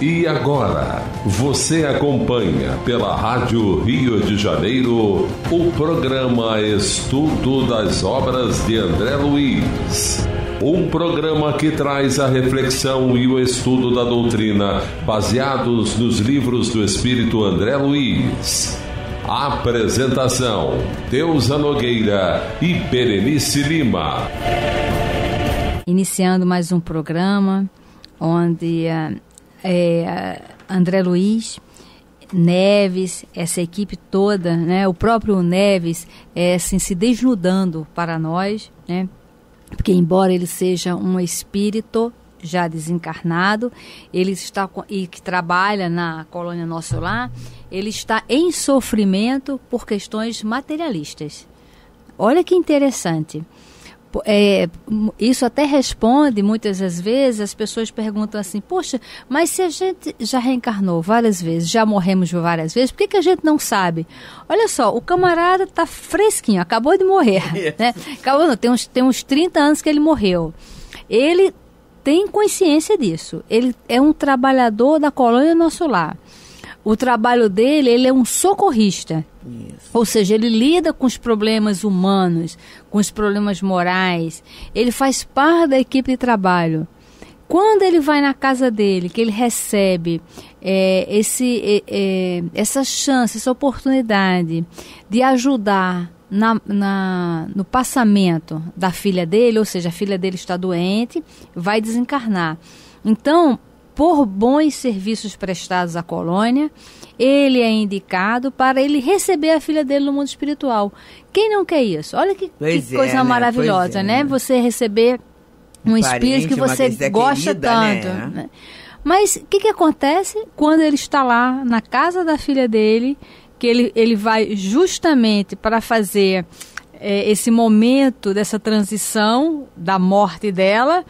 E agora, você acompanha pela Rádio Rio de Janeiro o programa Estudo das Obras de André Luiz. Um programa que traz a reflexão e o estudo da doutrina baseados nos livros do Espírito André Luiz. Apresentação: Deusa Nogueira e Berenice Lima. Iniciando mais um programa onde uh, é, André Luiz, Neves, essa equipe toda, né, o próprio Neves é, assim, se desnudando para nós, né, porque embora ele seja um espírito já desencarnado, ele está e que trabalha na colônia Nosso Lar, ele está em sofrimento por questões materialistas. Olha que interessante. É, isso até responde muitas das vezes, as pessoas perguntam assim, poxa, mas se a gente já reencarnou várias vezes, já morremos várias vezes, por que, que a gente não sabe? Olha só, o camarada está fresquinho, acabou de morrer, né? Acabou, não, tem, uns, tem uns 30 anos que ele morreu. Ele tem consciência disso. Ele é um trabalhador da colônia Nosso Lar. O trabalho dele, ele é um socorrista. Isso. Ou seja, ele lida com os problemas humanos, com os problemas morais. Ele faz parte da equipe de trabalho. Quando ele vai na casa dele, que ele recebe é, esse, é, é, essa chance, essa oportunidade de ajudar na, na, no passamento da filha dele, ou seja, a filha dele está doente, vai desencarnar. Então, por bons serviços prestados à colônia, ele é indicado para ele receber a filha dele no mundo espiritual. Quem não quer isso? Olha que, que é, coisa né? maravilhosa, é, né? Você receber um, um espírito que você gosta querida, tanto. Né? né? Mas o que, que acontece quando ele está lá na casa da filha dele que ele, ele vai justamente para fazer é, esse momento dessa transição da morte dela.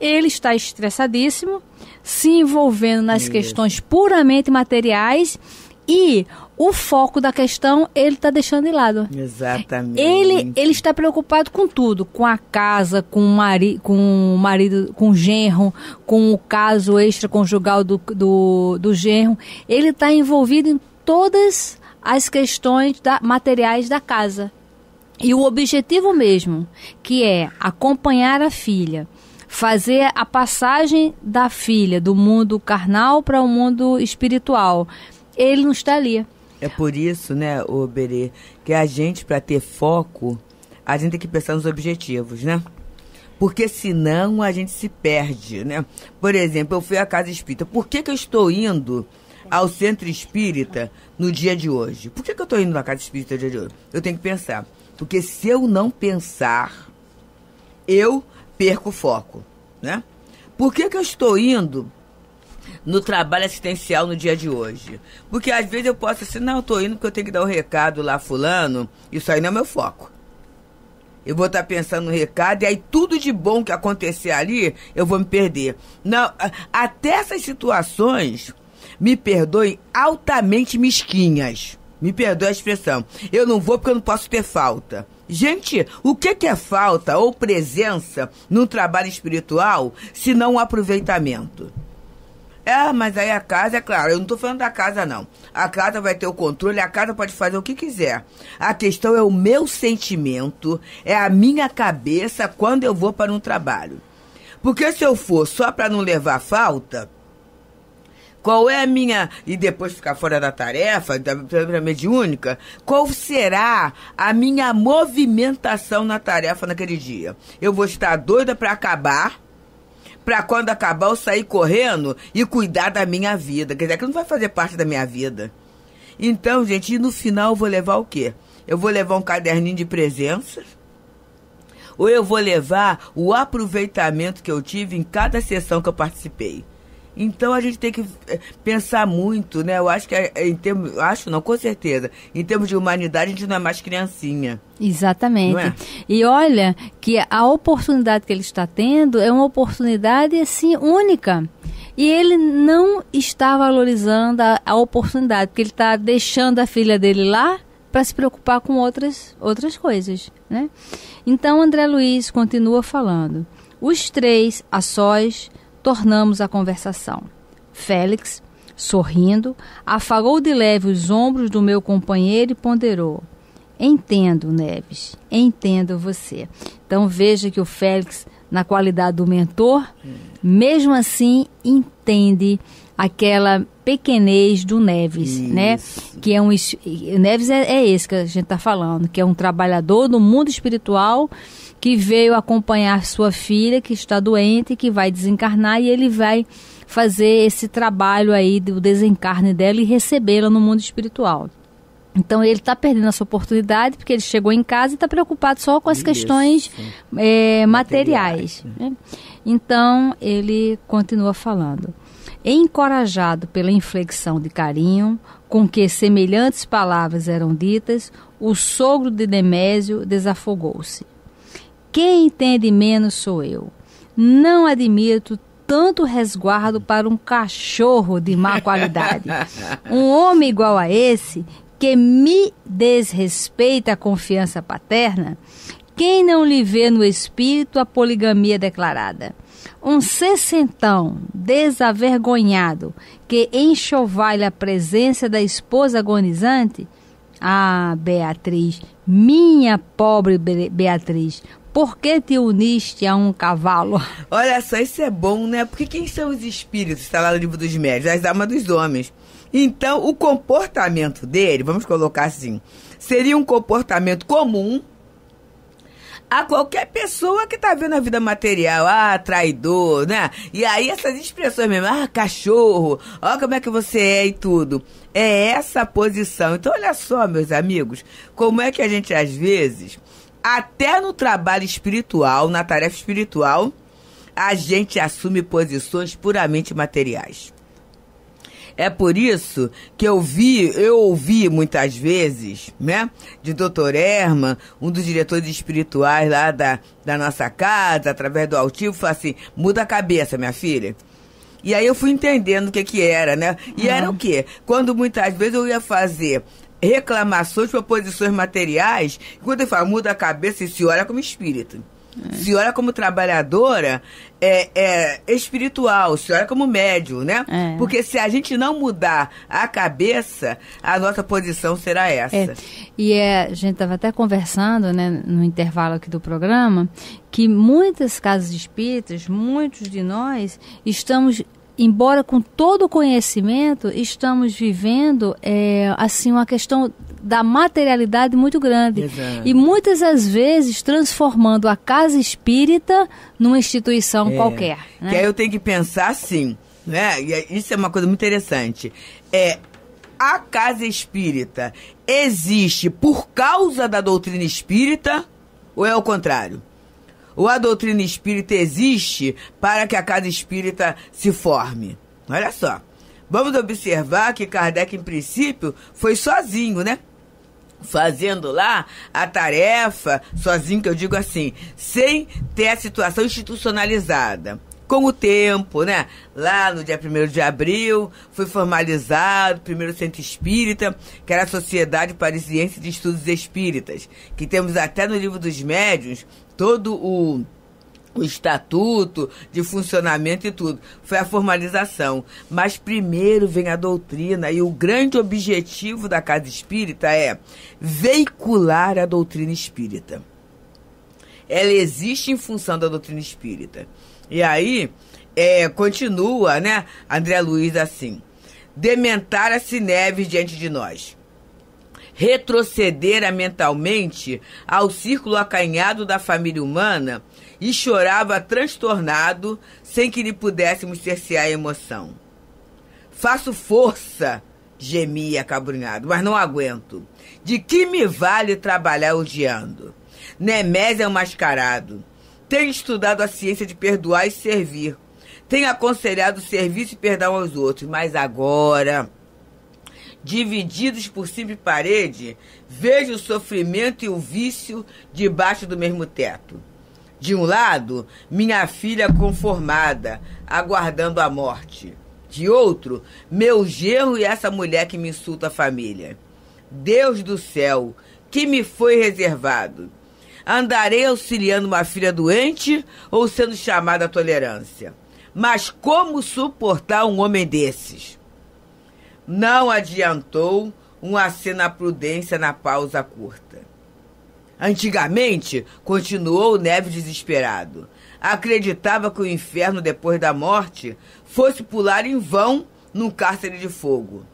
Ele está estressadíssimo, se envolvendo nas Isso. questões puramente materiais e o foco da questão ele está deixando de lado. Exatamente. Ele, ele está preocupado com tudo, com a casa, com o, mari, com o marido, com o genro, com o caso extraconjugal do, do, do genro. Ele está envolvido em todas as questões da, materiais da casa. E o objetivo mesmo, que é acompanhar a filha, fazer a passagem da filha do mundo carnal para o mundo espiritual, ele não está ali. É por isso, né, o Berê, que a gente, para ter foco, a gente tem que pensar nos objetivos, né? Porque senão a gente se perde, né? Por exemplo, eu fui à casa espírita. Por que, que eu estou indo ao centro espírita no dia de hoje. Por que, que eu estou indo na casa espírita no dia de hoje? Eu tenho que pensar. Porque se eu não pensar, eu perco o foco, né? Por que, que eu estou indo no trabalho assistencial no dia de hoje? Porque às vezes eu posso assim, não, eu estou indo porque eu tenho que dar um recado lá fulano, isso aí não é meu foco. Eu vou estar tá pensando no recado e aí tudo de bom que acontecer ali, eu vou me perder. Não, até essas situações me perdoem, altamente mesquinhas. Me perdoe a expressão. Eu não vou porque eu não posso ter falta. Gente, o que, é falta ou presença num trabalho espiritual se não um aproveitamento? É, mas aí a casa, é claro, eu não estou falando da casa, não. A casa vai ter o controle, a casa pode fazer o que quiser. A questão é o meu sentimento, é a minha cabeça quando eu vou para um trabalho. Porque se eu for só para não levar falta, qual é a minha. E depois ficar fora da tarefa, da, da mediúnica, qual será a minha movimentação na tarefa naquele dia? Eu vou estar doida para acabar para quando acabar eu sair correndo e cuidar da minha vida. Quer dizer, que não vai fazer parte da minha vida. Então, gente, no final eu vou levar o quê? Eu vou levar um caderninho de presenças? Ou eu vou levar o aproveitamento que eu tive em cada sessão que eu participei? Então a gente tem que eh, pensar muito, né? Eu acho que é, em termos, acho não, com certeza, em termos de humanidade a gente não é mais criancinha. Exatamente. É? E olha que a oportunidade que ele está tendo é uma oportunidade assim única. E ele não está valorizando a, a oportunidade, porque ele está deixando a filha dele lá para se preocupar com outras, outras coisas, né? Então André Luiz continua falando. Os três a sós tornamos a conversação. Félix, sorrindo, afagou de leve os ombros do meu companheiro e ponderou. Entendo, Neves, entendo você. Então veja que o Félix, na qualidade do mentor, mesmo assim entende aquela pequenez do Neves, né? Isso. né? Que é um Neves é, é esse que a gente está falando, que é um trabalhador do mundo espiritual que veio acompanhar sua filha que está doente, que vai desencarnar e ele vai fazer esse trabalho aí do desencarne dela e recebê-la no mundo espiritual. Então ele está perdendo essa oportunidade porque ele chegou em casa e está preocupado só com as Isso. questões é, materiais. materiais né? Então ele continua falando. Encorajado pela inflexão de carinho com que semelhantes palavras eram ditas, o sogro de Demésio desafogou-se. Quem entende menos sou eu. Não admito tanto resguardo para um cachorro de má qualidade. Um homem igual a esse, que me desrespeita a confiança paterna, quem não lhe vê no espírito a poligamia declarada? Um sessentão desavergonhado que enxovalha a presença da esposa agonizante? Ah, Beatriz, minha pobre Beatriz, por que te uniste a um cavalo? Olha só, isso é bom, né? Porque quem são os espíritos? Está lá no livro dos médios, as almas dos homens. Então, o comportamento dele, vamos colocar assim, seria um comportamento comum a qualquer pessoa que tá vendo a vida material, ah, traidor, né? E aí essas expressões mesmo, ah, cachorro, ó como é que você é e tudo. É essa posição. Então olha só, meus amigos, como é que a gente às vezes, até no trabalho espiritual, na tarefa espiritual, a gente assume posições puramente materiais. É por isso que eu vi, eu ouvi muitas vezes, né, de Dr. Herman, um dos diretores espirituais lá da, da nossa casa, através do altivo, falar assim: muda a cabeça, minha filha. E aí eu fui entendendo o que que era, né? E era o quê? Quando muitas vezes eu ia fazer reclamações por posições materiais, quando eu falo muda a cabeça e se olha como espírito. É. Se olha como trabalhadora é, é, espiritual, se olha como médio, né? É. Porque se a gente não mudar a cabeça, a nossa posição será essa. É. E é, a gente estava até conversando, né, no intervalo aqui do programa, que muitas casas espíritas, muitos de nós, estamos embora com todo o conhecimento, estamos vivendo é, assim uma questão da materialidade muito grande. Exato. E muitas das vezes transformando a casa espírita numa instituição é, qualquer. Né? Que aí eu tenho que pensar assim, né? E isso é uma coisa muito interessante. É, a casa espírita existe por causa da doutrina espírita ou é o contrário? Ou a doutrina espírita existe para que a casa espírita se forme? Olha só. Vamos observar que Kardec, em princípio, foi sozinho, né? Fazendo lá a tarefa, sozinho, que eu digo assim, sem ter a situação institucionalizada com o tempo, né? Lá no dia 1 de abril, foi formalizado o primeiro centro espírita, que era a Sociedade Parisiense de Estudos Espíritas, que temos até no livro dos médiuns todo o o estatuto de funcionamento e tudo. Foi a formalização. Mas primeiro vem a doutrina e o grande objetivo da casa espírita é veicular a doutrina espírita. Ela existe em função da doutrina espírita. E aí, é, continua, né, André Luiz assim. Dementara-se Neves diante de nós retrocedera mentalmente ao círculo acanhado da família humana e chorava transtornado, sem que lhe pudéssemos cercear a emoção. Faço força, gemia acabrunhado, mas não aguento. De que me vale trabalhar odiando? Nemés é um mascarado. Tenho estudado a ciência de perdoar e servir. Tenho aconselhado serviço e perdão aos outros, mas agora divididos por simples parede, vejo o sofrimento e o vício debaixo do mesmo teto. De um lado, minha filha conformada, aguardando a morte. De outro, meu genro e essa mulher que me insulta a família. Deus do céu, que me foi reservado? Andarei auxiliando uma filha doente ou sendo chamada à tolerância? Mas como suportar um homem desses? Não adiantou um aceno à prudência na pausa curta. Antigamente, continuou Neves desesperado, acreditava que o inferno depois da morte fosse pular em vão num cárcere de fogo.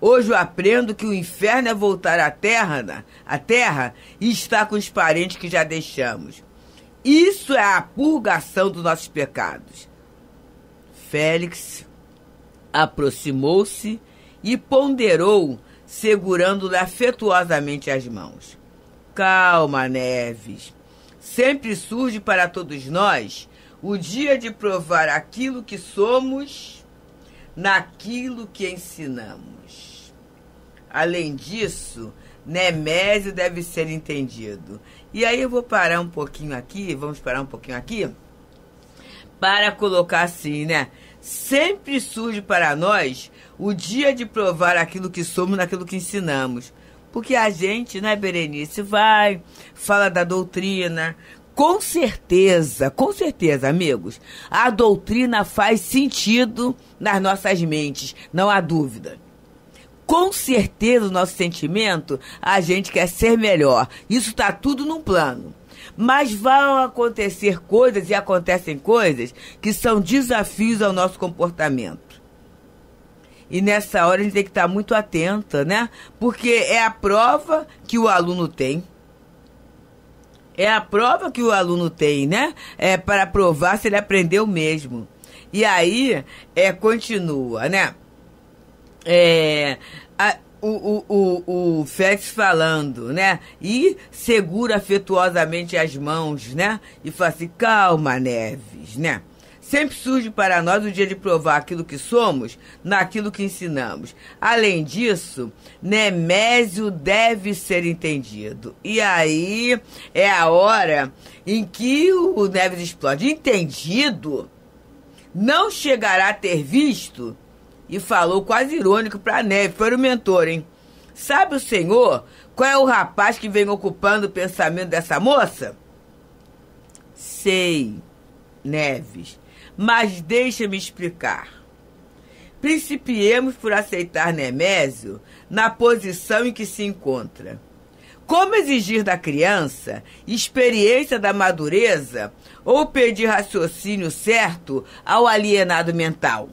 Hoje eu aprendo que o inferno é voltar à terra, à terra e estar com os parentes que já deixamos. Isso é a purgação dos nossos pecados. Félix aproximou-se e ponderou, segurando-lhe afetuosamente as mãos. Calma, Neves. Sempre surge para todos nós o dia de provar aquilo que somos naquilo que ensinamos. Além disso, Nemésio deve ser entendido. E aí eu vou parar um pouquinho aqui, vamos parar um pouquinho aqui, para colocar assim, né? Sempre surge para nós o dia de provar aquilo que somos naquilo que ensinamos. Porque a gente, né, Berenice, vai, fala da doutrina. Com certeza, com certeza, amigos, a doutrina faz sentido nas nossas mentes, não há dúvida. Com certeza, o nosso sentimento, a gente quer ser melhor. Isso está tudo num plano. Mas vão acontecer coisas e acontecem coisas que são desafios ao nosso comportamento. E nessa hora a gente tem que estar muito atenta, né? Porque é a prova que o aluno tem. É a prova que o aluno tem, né? É para provar se ele aprendeu mesmo. E aí, é, continua, né? É, a, o, o, o, o Félix falando, né? E segura afetuosamente as mãos, né? E fala assim, calma, Neves, né? Sempre surge para nós o dia de provar aquilo que somos naquilo que ensinamos. Além disso, Nemésio deve ser entendido. E aí é a hora em que o Neves explode. Entendido? Não chegará a ter visto? E falou quase irônico para Neves, foi o mentor, hein? Sabe o senhor qual é o rapaz que vem ocupando o pensamento dessa moça? Sei, Neves mas deixa-me explicar. Principiemos por aceitar Nemésio na posição em que se encontra. Como exigir da criança experiência da madureza ou pedir raciocínio certo ao alienado mental?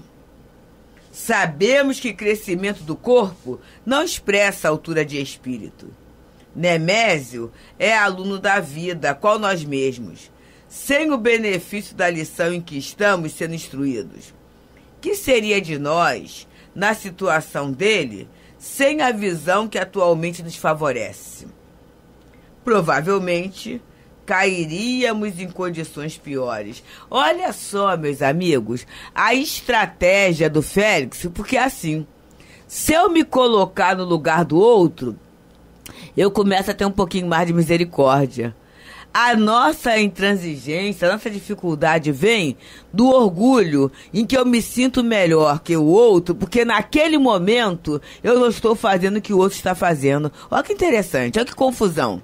Sabemos que crescimento do corpo não expressa altura de espírito. Nemésio é aluno da vida, qual nós mesmos sem o benefício da lição em que estamos sendo instruídos? Que seria de nós, na situação dele, sem a visão que atualmente nos favorece? Provavelmente cairíamos em condições piores. Olha só, meus amigos, a estratégia do Félix, porque é assim, se eu me colocar no lugar do outro, eu começo a ter um pouquinho mais de misericórdia a nossa intransigência, a nossa dificuldade vem do orgulho em que eu me sinto melhor que o outro, porque naquele momento eu não estou fazendo o que o outro está fazendo. Olha que interessante, olha que confusão.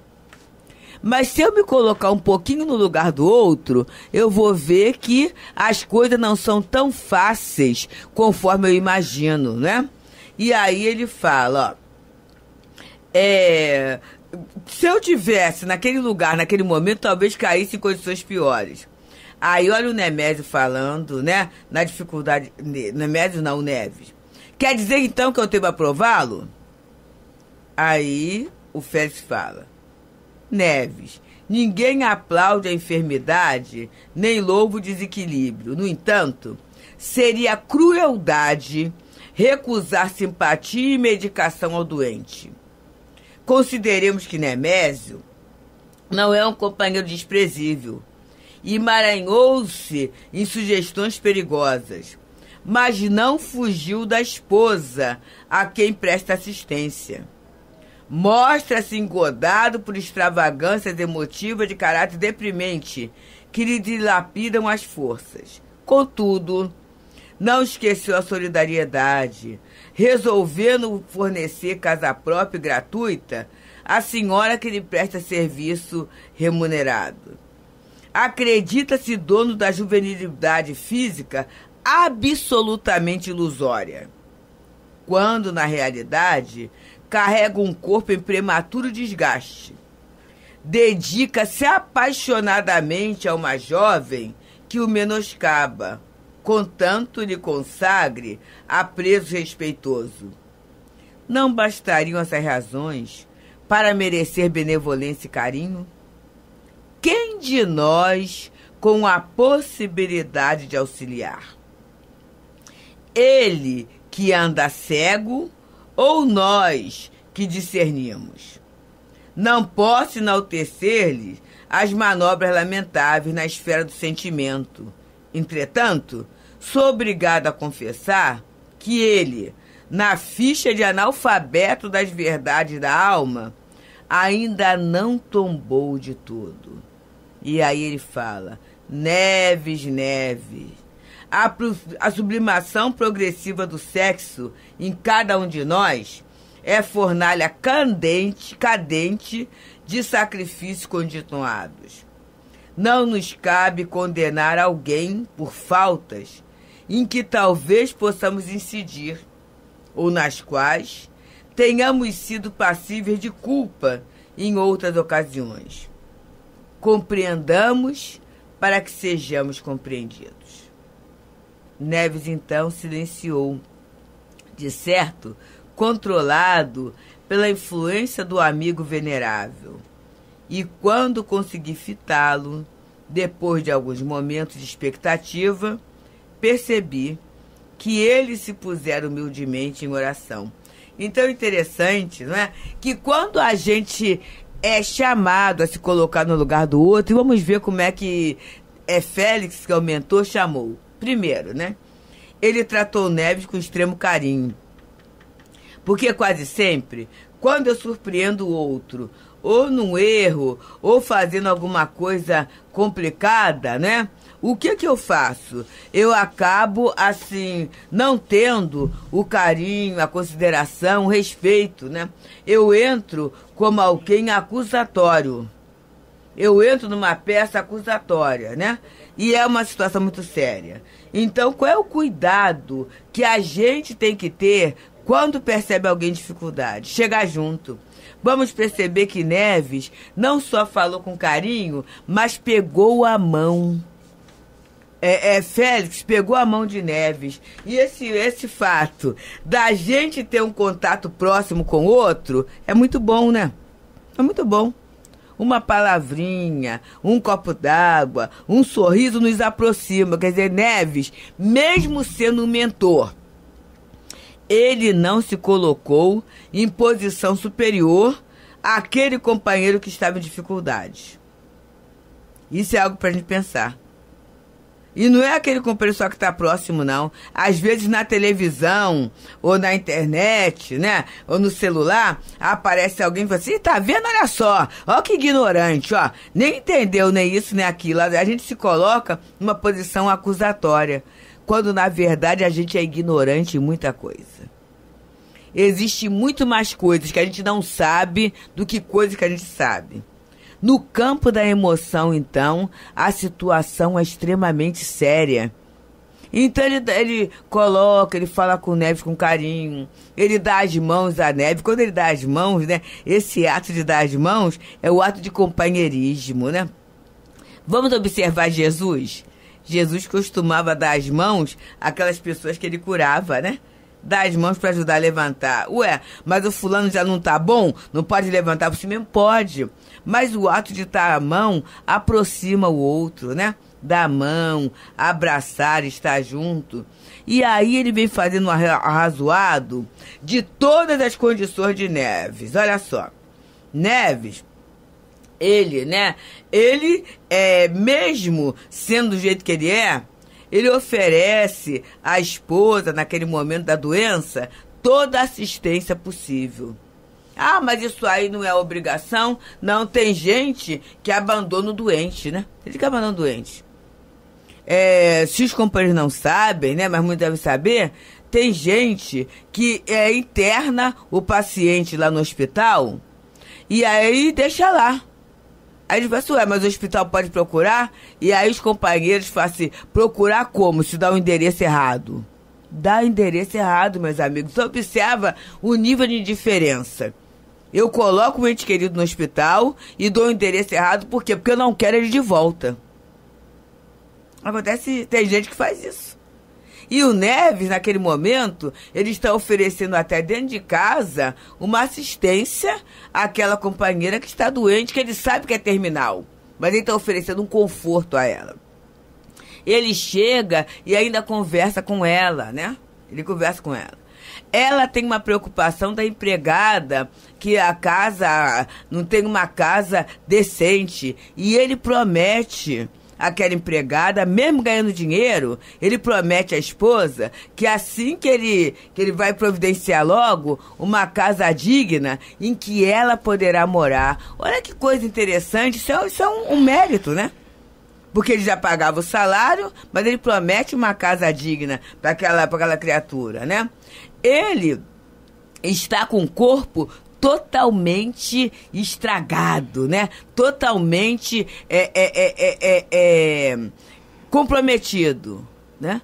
Mas se eu me colocar um pouquinho no lugar do outro, eu vou ver que as coisas não são tão fáceis conforme eu imagino, né? E aí ele fala, ó, é, se eu tivesse naquele lugar, naquele momento, talvez caísse em condições piores. Aí olha o Nemésio falando, né? Na dificuldade. Nemésio não, Neves. Quer dizer então que eu tenho que aprová-lo? Aí o Félix fala: Neves, ninguém aplaude a enfermidade nem louva o desequilíbrio. No entanto, seria crueldade recusar simpatia e medicação ao doente. Consideremos que Nemésio não é um companheiro desprezível e emaranhou-se em sugestões perigosas, mas não fugiu da esposa a quem presta assistência. Mostra-se engodado por extravagâncias emotivas de caráter deprimente que lhe dilapidam as forças. Contudo, não esqueceu a solidariedade, resolvendo fornecer casa própria e gratuita à senhora que lhe presta serviço remunerado. acredita-se dono da juvenilidade física absolutamente ilusória, quando na realidade carrega um corpo em prematuro desgaste. Dedica-se apaixonadamente a uma jovem que o menoscaba, contanto lhe consagre apreço respeitoso. Não bastariam essas razões para merecer benevolência e carinho? Quem de nós com a possibilidade de auxiliar? Ele que anda cego ou nós que discernimos? Não posso enaltecer-lhe as manobras lamentáveis na esfera do sentimento. Entretanto, sou obrigado a confessar que ele, na ficha de analfabeto das verdades da alma, ainda não tombou de tudo. E aí ele fala: Neves, Neves. A, a sublimação progressiva do sexo em cada um de nós é fornalha candente, cadente de sacrifícios continuados. Não nos cabe condenar alguém por faltas em que talvez possamos incidir, ou nas quais tenhamos sido passíveis de culpa em outras ocasiões. Compreendamos para que sejamos compreendidos. Neves então silenciou. De certo, controlado pela influência do amigo venerável. E quando consegui fitá-lo, depois de alguns momentos de expectativa, percebi que ele se pusera humildemente em oração. Então é interessante, não é? Que quando a gente é chamado a se colocar no lugar do outro, e vamos ver como é que é Félix, que aumentou, chamou. Primeiro, né? Ele tratou Neves com extremo carinho porque quase sempre, quando eu surpreendo o outro, ou num erro, ou fazendo alguma coisa complicada, né? O que que eu faço? Eu acabo assim não tendo o carinho, a consideração, o respeito, né? Eu entro como alguém acusatório. Eu entro numa peça acusatória, né? E é uma situação muito séria. Então, qual é o cuidado que a gente tem que ter quando percebe alguém em dificuldade, chegar junto. Vamos perceber que Neves não só falou com carinho, mas pegou a mão. É, é, Félix pegou a mão de Neves. E esse, esse fato da gente ter um contato próximo com outro é muito bom, né? É muito bom. Uma palavrinha, um copo d'água, um sorriso nos aproxima. Quer dizer, Neves, mesmo sendo um mentor, ele não se colocou em posição superior àquele companheiro que estava em dificuldade. Isso é algo para a gente pensar. E não é aquele só que está próximo, não. Às vezes na televisão, ou na internet, né? Ou no celular, aparece alguém e fala assim, tá vendo? Olha só, ó que ignorante, ó. Nem entendeu nem isso, nem aquilo. A gente se coloca numa posição acusatória quando na verdade a gente é ignorante em muita coisa. Existe muito mais coisas que a gente não sabe do que coisas que a gente sabe. No campo da emoção, então, a situação é extremamente séria. Então ele, ele coloca, ele fala com o Neves com carinho, ele dá as mãos à Neves. Quando ele dá as mãos, né? Esse ato de dar as mãos é o ato de companheirismo, né? Vamos observar Jesus? Jesus costumava dar as mãos àquelas pessoas que ele curava, né? Dar as mãos para ajudar a levantar. Ué, mas o fulano já não tá bom? Não pode levantar por si mesmo? Pode. Mas o ato de dar a mão aproxima o outro, né? Dar a mão, abraçar, estar junto. E aí ele vem fazendo um arrazoado de todas as condições de Neves. Olha só. Neves ele, né? Ele, é, mesmo sendo do jeito que ele é, ele oferece à esposa, naquele momento da doença, toda a assistência possível. Ah, mas isso aí não é obrigação? Não, tem gente que abandona o doente, né? Ele que abandona o doente. É, se os companheiros não sabem, né? Mas muitos devem saber, tem gente que é, interna o paciente lá no hospital e aí deixa lá Aí ele fala assim, ué, mas o hospital pode procurar? E aí os companheiros falam assim, procurar como? Se dá o um endereço errado. Dá endereço errado, meus amigos. Observa o nível de indiferença. Eu coloco o ente querido no hospital e dou o endereço errado, por quê? Porque eu não quero ele de volta. Acontece, tem gente que faz isso. E o Neves, naquele momento, ele está oferecendo até dentro de casa uma assistência àquela companheira que está doente, que ele sabe que é terminal. Mas ele está oferecendo um conforto a ela. Ele chega e ainda conversa com ela, né? Ele conversa com ela. Ela tem uma preocupação da empregada que a casa não tem uma casa decente e ele promete aquela empregada, mesmo ganhando dinheiro, ele promete à esposa que assim que ele, que ele vai providenciar logo uma casa digna em que ela poderá morar. Olha que coisa interessante, isso é, isso é um, um mérito, né? Porque ele já pagava o salário, mas ele promete uma casa digna para aquela, aquela criatura, né? Ele está com o corpo totalmente estragado, né? Totalmente é, é, é, é, comprometido, né?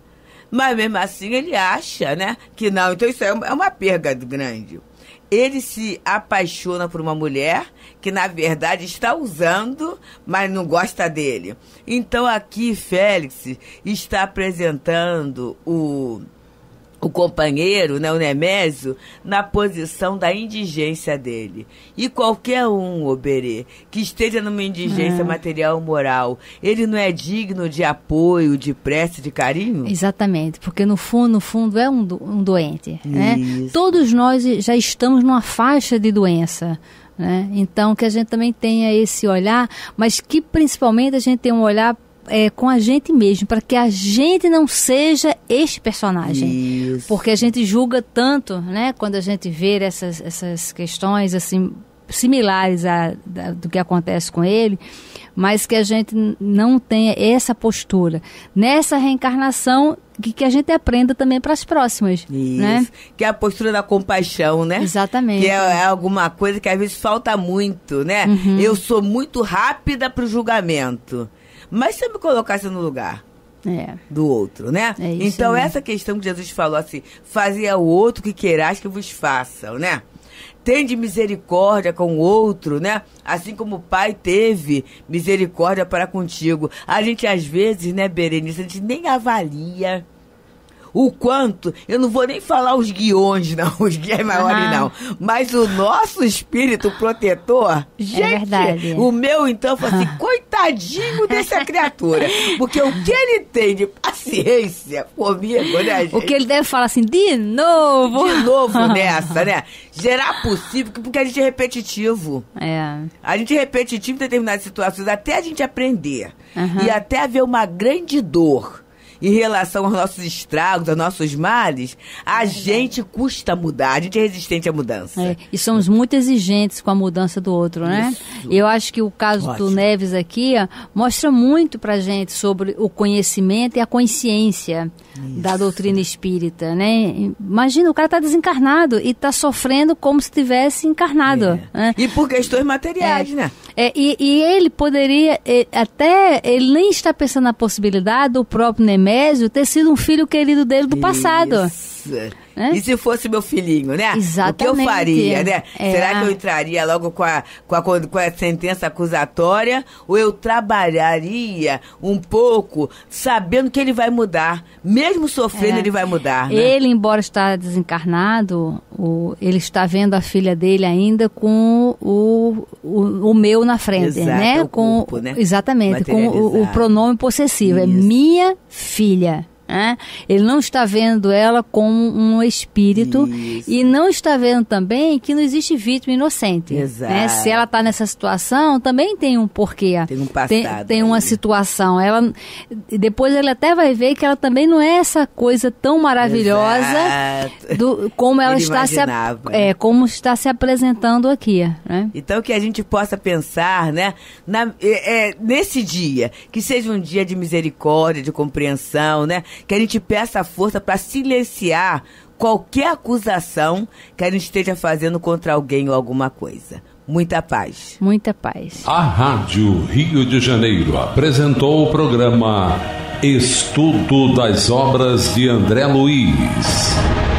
Mas mesmo assim ele acha, né? Que não. Então isso é uma perda grande. Ele se apaixona por uma mulher que na verdade está usando, mas não gosta dele. Então aqui Félix está apresentando o o companheiro, né, o Nemésio, na posição da indigência dele. E qualquer um, Oberê, que esteja numa indigência é. material ou moral, ele não é digno de apoio, de prece, de carinho? Exatamente, porque no fundo, no fundo é um, do, um doente. Né? Todos nós já estamos numa faixa de doença. Né? Então, que a gente também tenha esse olhar, mas que principalmente a gente tenha um olhar é, com a gente mesmo, para que a gente não seja este personagem. Isso. Porque a gente julga tanto, né, quando a gente vê essas, essas questões assim similares a, a, do que acontece com ele, mas que a gente não tenha essa postura. Nessa reencarnação, que, que a gente aprenda também para as próximas. Isso. Né? Que é a postura da compaixão, né? Exatamente. Que é, é alguma coisa que às vezes falta muito, né? Uhum. Eu sou muito rápida para o julgamento. Mas se eu me colocasse no lugar é. do outro, né? É então, essa questão que Jesus falou assim: fazia o outro que queirais que vos façam, né? Tende misericórdia com o outro, né? Assim como o pai teve misericórdia para contigo. A gente, às vezes, né, Berenice, a gente nem avalia o quanto, eu não vou nem falar os guiões, não, os guias maiores, uhum. não, mas o nosso espírito protetor, é gente, é verdade. o meu então foi assim, coitadinho dessa criatura, porque o que ele tem de paciência comigo, né, gente? O que ele deve falar assim, de novo. De novo nessa, né? Gerar possível, porque a gente é repetitivo. É. A gente é repetitivo em determinadas situações, até a gente aprender. Uhum. E até haver uma grande dor em relação aos nossos estragos, aos nossos males, a é gente custa mudar, a gente é resistente à mudança. É, e somos muito exigentes com a mudança do outro, né? Isso. Eu acho que o caso Ótimo. do Neves aqui ó, mostra muito pra gente sobre o conhecimento e a consciência Isso. da doutrina espírita, né? Imagina, o cara tá desencarnado e tá sofrendo como se tivesse encarnado. É. Né? E por questões materiais, é. né? É, e, e, ele poderia, ele, até, ele nem está pensando na possibilidade do próprio Ter sido um filho querido dele do passado. Isso. É? E se fosse meu filhinho, né? Exatamente. O que eu faria, né? É. Será que eu entraria logo com a, com, a, com a sentença acusatória ou eu trabalharia um pouco sabendo que ele vai mudar? Mesmo sofrendo, é. ele vai mudar, né? Ele, embora está desencarnado, o, ele está vendo a filha dele ainda com o, o, o meu na frente, Exato, né? É com, corpo, né? Exatamente, com o, o pronome possessivo. É Isso. É minha filha. Né? Ele não está vendo ela como um espírito Isso. e não está vendo também que não existe vítima inocente. Exato. Né? Se ela está nessa situação, também tem um porquê. Tem um passado. Tem, tem uma situação. Ela, depois ele até vai ver que ela também não é essa coisa tão maravilhosa do, como ela ele está se, é, como está se apresentando aqui. Né? Então que a gente possa pensar, né, na, é, é, nesse dia, que seja um dia de misericórdia, de compreensão, né? que a gente peça força para silenciar qualquer acusação que a gente esteja fazendo contra alguém ou alguma coisa. Muita paz. Muita paz. A Rádio Rio de Janeiro apresentou o programa Estudo das Obras de André Luiz.